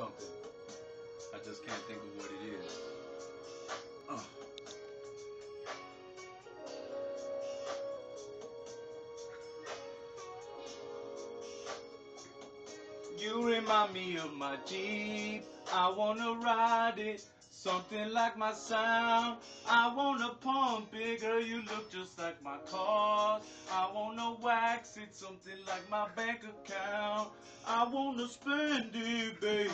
something. I just can't think of what it is. Uh. You remind me of my Jeep. I wanna ride it. Something like my sound. I wanna pump it, girl. You look just like my car. I wanna wax it, something like my bank account. I wanna spend it, baby.